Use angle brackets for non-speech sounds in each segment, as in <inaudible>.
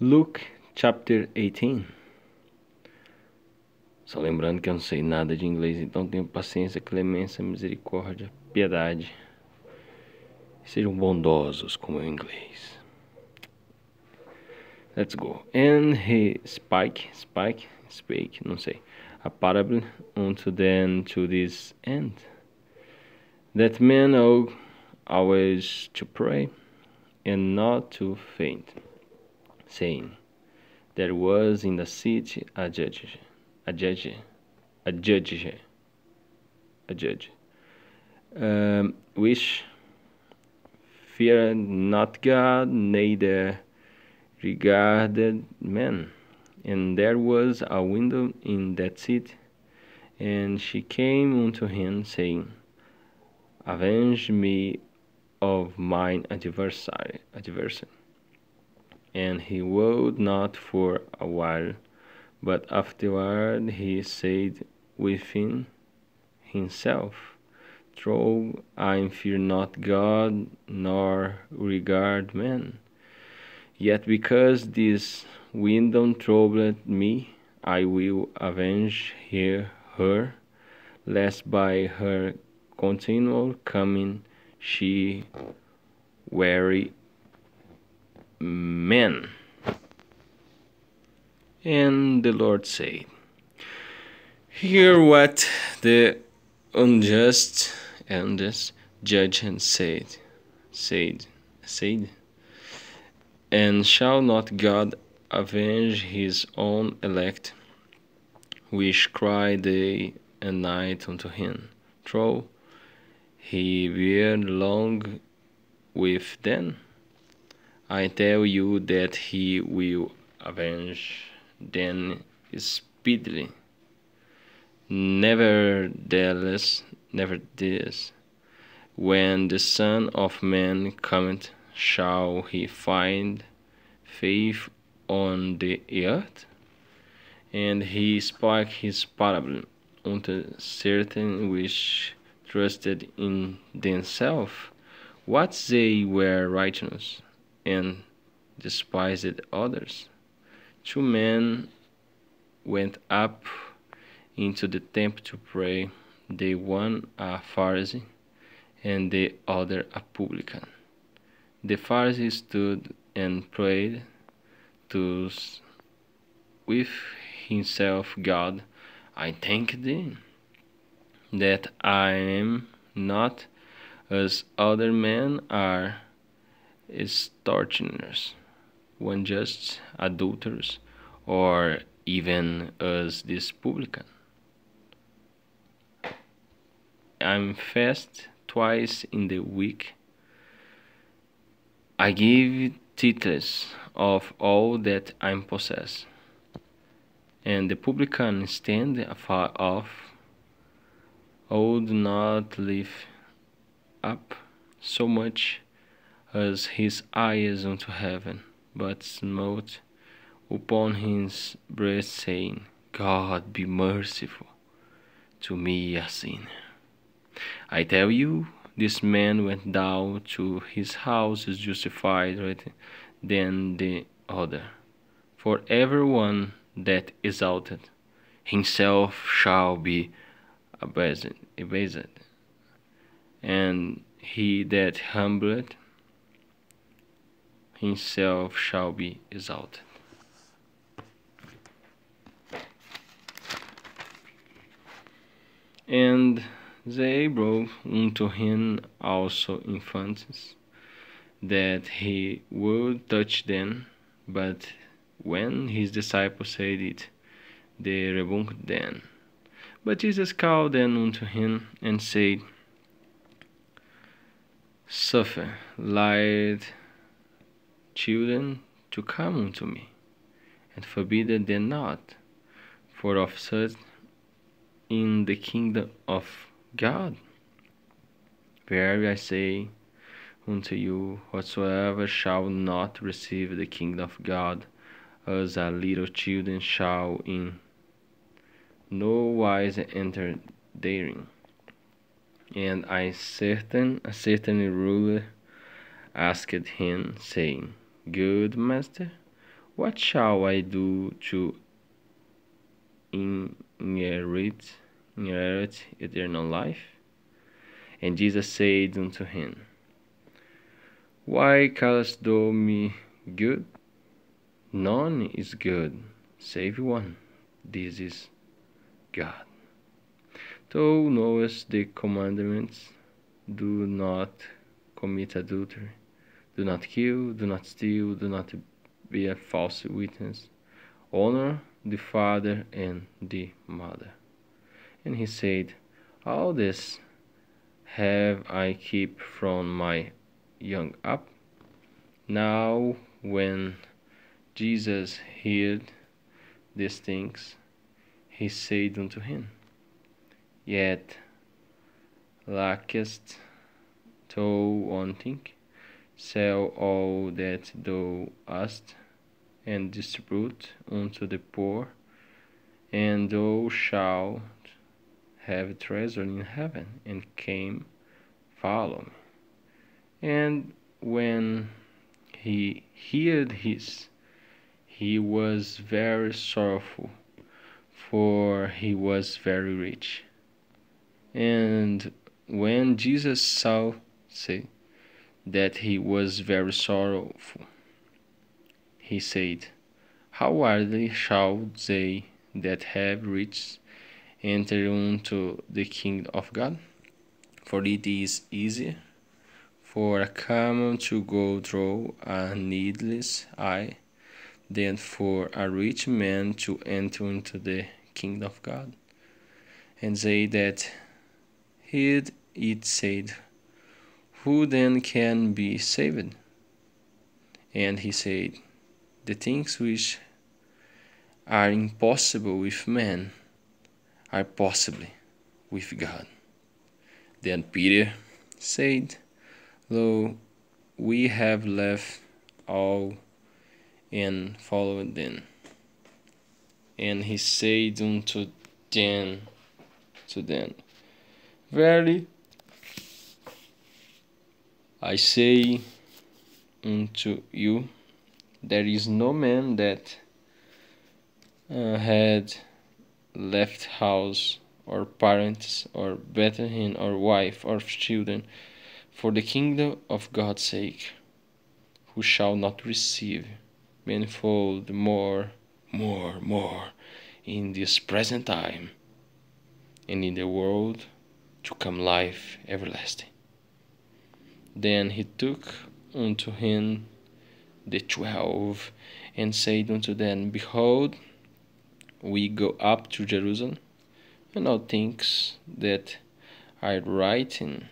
Luke chapter 18. Só lembrando que eu não sei nada de inglês, então tenham paciência, clemência, misericórdia, piedade. Sejam bondosos com o meu inglês. Let's go. And he spake, spike, spake, não sei, a parable unto them to this end, that men ought always to pray and not to faint, saying, There was in the city a judge, a judge, a judge, a judge, um, which feared not God, neither regarded men. And there was a window in that city, and she came unto him, saying, Avenge me of mine adversary. adversary. And he would not for a while, but afterward he said within himself, Troll, I fear not God, nor regard men. Yet because this window troubled me, I will avenge her, her lest by her continual coming she weary men. And the Lord said, Hear what the unjust and this judge and said, said, said, and shall not God avenge his own elect, which cry day and night unto him? Troll, he bear long with them. I tell you that he will avenge them speedily. Nevertheless, nevertheless, when the Son of Man cometh, shall he find faith on the earth? And he spake his parable unto certain which trusted in themselves, what they were righteous, and despised others. Two men went up into the temple to pray, the one a Pharisee, and the other a publican. The Pharisee stood and prayed to with himself, God, I thank thee that I am not as other men are extortioners, unjust, adulterers, or even as this publican. I'm fast twice in the week. I give tithes of all that I possess. And the publican stand afar off, would not lift up so much as his eyes unto heaven, but smote upon his breast, saying, God be merciful to me a sinner. I tell you, this man went down to his house justified rather than the other. For everyone that exalted himself shall be abased, abased, and he that humbleth himself shall be exalted. And they brought unto him also infants, that he would touch them, but when his disciples said it, they rebuked them. But Jesus called them unto him, and said, Suffer light children to come unto me, and forbid them not, for of such in the kingdom of God. Verily I say unto you, whatsoever shall not receive the kingdom of God as a little children shall in no wise enter therein. And I certain a certain ruler asked him, saying, Good master, What shall I do to inherit, inherit eternal life? And Jesus said unto him, Why callest thou me good? None is good, save one. This is God. Thou knowest the commandments do not commit adultery, do not kill, do not steal, do not be a false witness, honor the father and the mother. And he said, All this have I keep from my young up. Now when Jesus heard these things, he said unto him, Yet lackest thou one thing, sell all that thou hast, and distribute unto the poor, and thou shalt have treasure in heaven, and came, follow me. And when he heard his, he was very sorrowful, for he was very rich. And when Jesus saw say, that he was very sorrowful, he said, How hardly shall they that have riches enter into the kingdom of God? For it is easier for a camel to go through a needless eye than for a rich man to enter into the kingdom of God. And they that heard it said, Who then can be saved? And he said, The things which are impossible with men are possibly with God. Then Peter said, Lo, we have left all and followed them. And he said unto them, to them, Verily, I say unto you, there is no man that uh, had left house or parents or brethren or wife or children for the kingdom of God's sake, who shall not receive manifold more, more, more in this present time and in the world to come life everlasting. Then he took unto him the twelve, and said unto them, Behold, we go up to Jerusalem, and all things that are written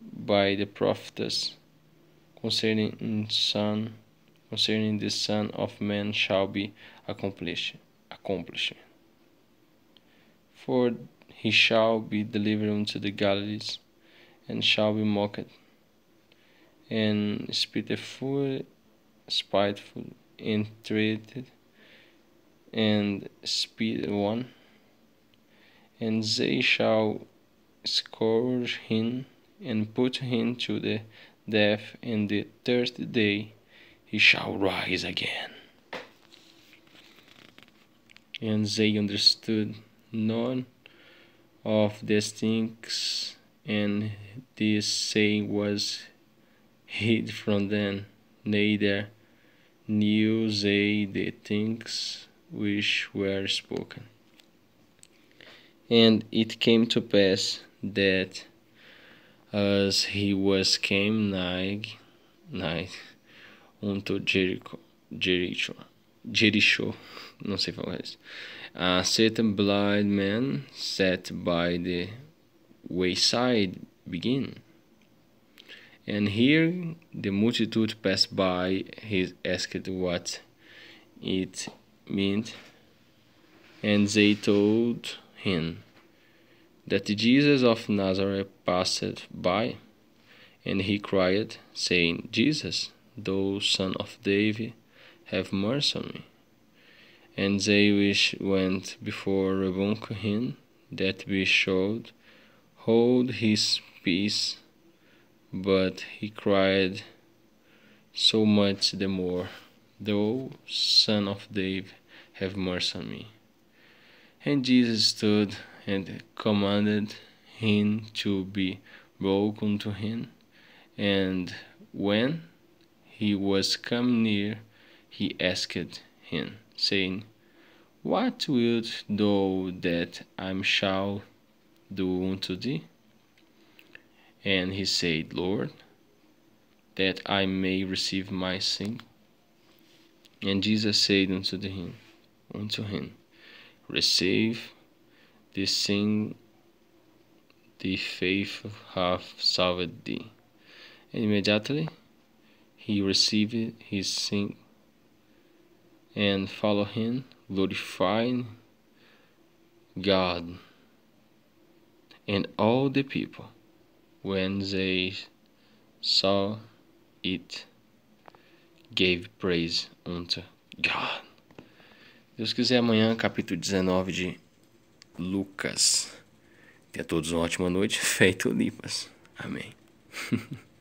by the prophets concerning son concerning the Son of Man shall be accomplished accomplished. For he shall be delivered unto the Galilees, and shall be mocked, and spiteful, spiteful, entreated, and spit one, and they shall scourge him, and put him to the death, and the third day he shall rise again. And they understood none of these things, and this saying was hid from them, neither knew they the things which were spoken. And it came to pass that as he was came nigh, nigh unto Jericho, Jericho, Jericho, não sei falar isso, a certain blind man sat by the wayside begin. And here the multitude passed by, he asked what it meant, and they told him that Jesus of Nazareth passed by, and he cried, saying, Jesus, thou son of David, have mercy on me. And they which went before rebuked him, that we should hold his peace. But he cried so much the more, thou son of David, have mercy on me. And Jesus stood and commanded him to be brought to him. And when he was come near, he asked him, saying, What wilt thou that I shall do unto thee? And he said, Lord, that I may receive my sin. And Jesus said unto him, unto him, Receive this sin, the faith hath saved thee. And immediately he received his sin and followed him, glorifying God. And all the people, when they saw it, gave praise unto God. Deus quiser, amanhã, capítulo 19 de Lucas. Tenha todos uma ótima noite. <laughs> Feito Lipas. Amém. <laughs>